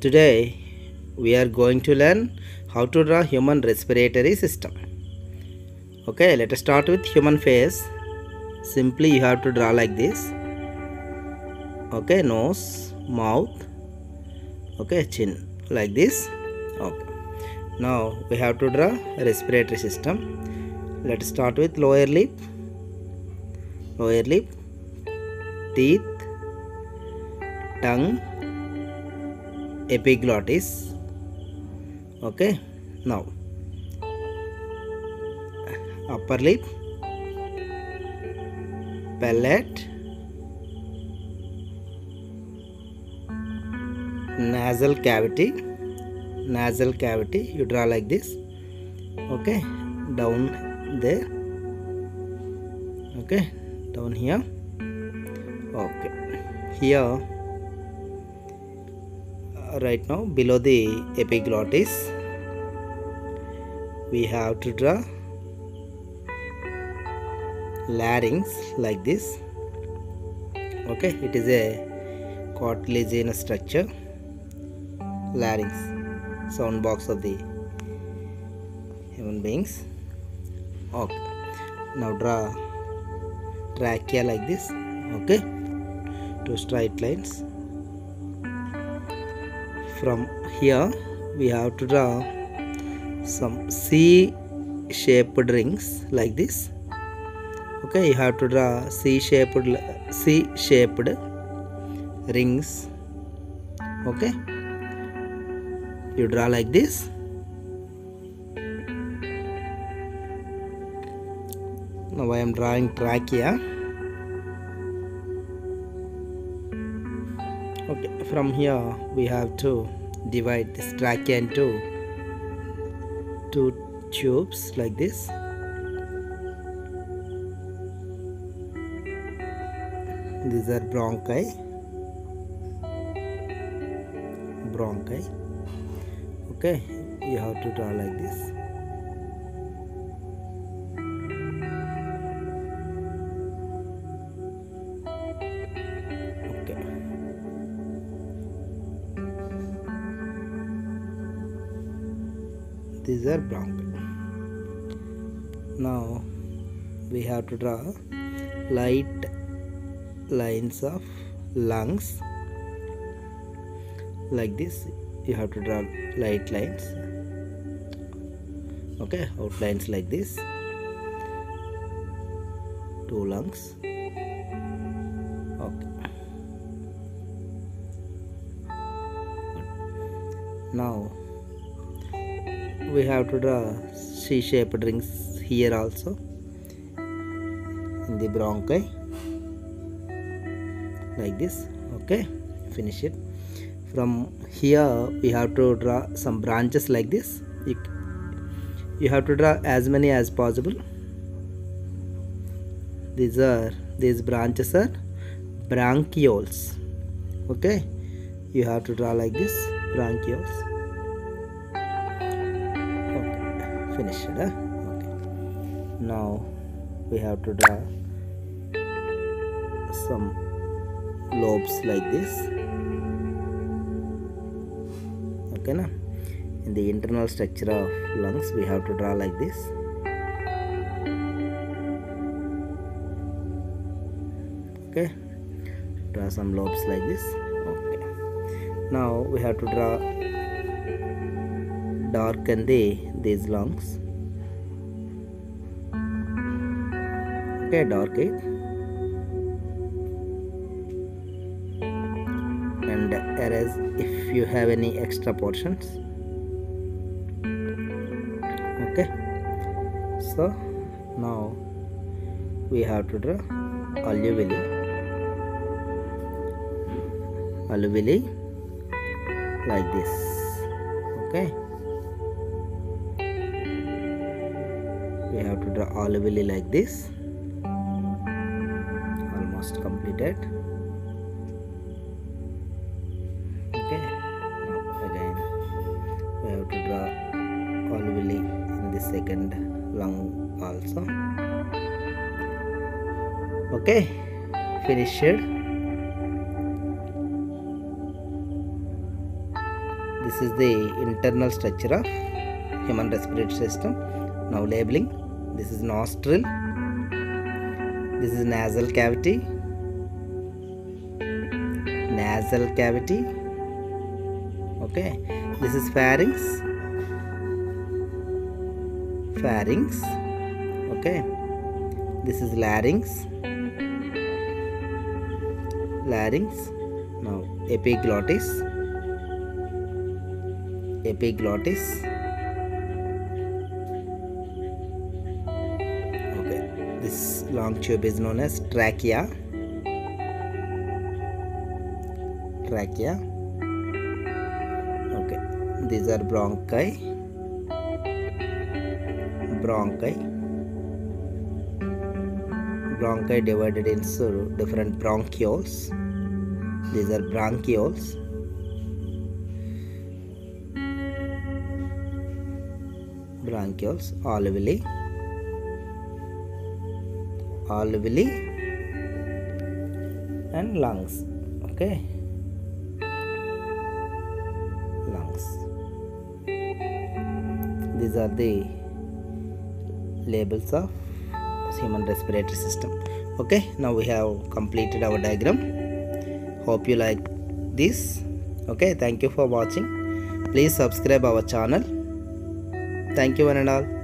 Today we are going to learn how to draw human respiratory system. Okay, let us start with human face. Simply you have to draw like this. Okay, nose, mouth, okay, chin like this. Okay. Now we have to draw respiratory system. Let's start with lower lip, lower lip, teeth, tongue, epiglottis okay now upper lip palate nasal cavity nasal cavity you draw like this okay down there okay down here okay here right now. Below the epiglottis we have to draw larynx like this. Okay it is a cartilaginous structure. Larynx sound box of the human beings. Okay now draw trachea like this. Okay two straight lines from here we have to draw some C shaped rings like this. Okay you have to draw C shaped C shaped rings. Okay you draw like this. Now I am drawing trachea okay from here we have to divide this trachea into two tubes like this. These are bronchi. Bronchi. Okay you have to draw like this these are bronchi now we have to draw light lines of lungs. Like this you have to draw light lines. Okay outlines like this. Two lungs. Okay. Now we have to draw C-shaped rings here also. In the bronchi. Like this. Okay. Finish it. From here we have to draw some branches like this. You, you have to draw as many as possible. These are these branches are bronchioles. Okay. You have to draw like this. Bronchioles finished huh? okay. Now we have to draw some lobes like this. Okay na? In the internal structure of lungs we have to draw like this. Okay. Draw some lobes like this. Okay. Now we have to draw darken the these lungs. Okay dark it and erase if you have any extra portions. Okay. So now we have to draw alveoli alveoli like this. Okay we have to draw alveoli like this. Almost completed. Okay now again we have to draw alveoli in the second lung also. Okay finished. This is the internal structure of human respiratory system. Now labeling this is nostril this is nasal cavity. Nasal cavity. Okay. This is pharynx. Pharynx. Okay. This is larynx. Larynx. Now epiglottis. Epiglottis long tube is known as trachea. Trachea. Okay. These are bronchi. Bronchi. Bronchi divided into different bronchioles. These are bronchioles. Bronchioles alveoli alveoli and lungs. Okay? Lungs. These are the labels of human respiratory system. Okay? Now we have completed our diagram. Hope you like this. Okay? Thank you for watching. Please subscribe our channel. Thank you one and all